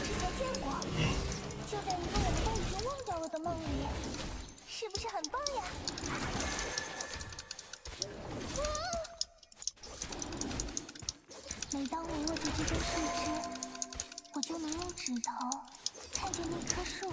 之前见过，就在一个我们都已经忘掉了的梦里，是不是很棒呀？每当我握着这根树枝，我就能用指头看见那棵树。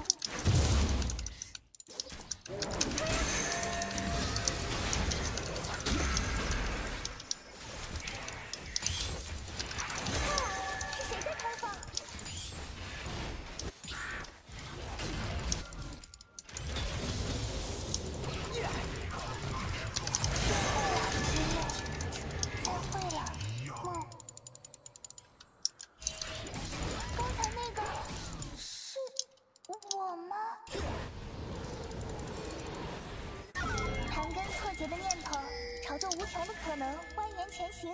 无穷的可能蜿蜒前行。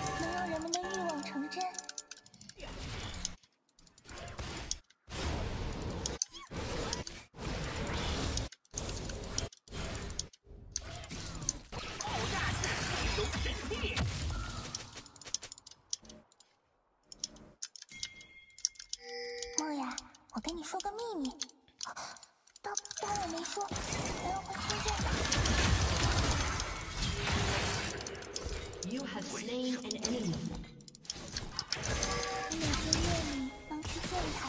个秘密，当当我没说，没有会听见。You have slain an enemy. 你每天夜里能去见他。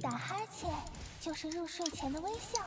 打哈欠就是入睡前的微笑。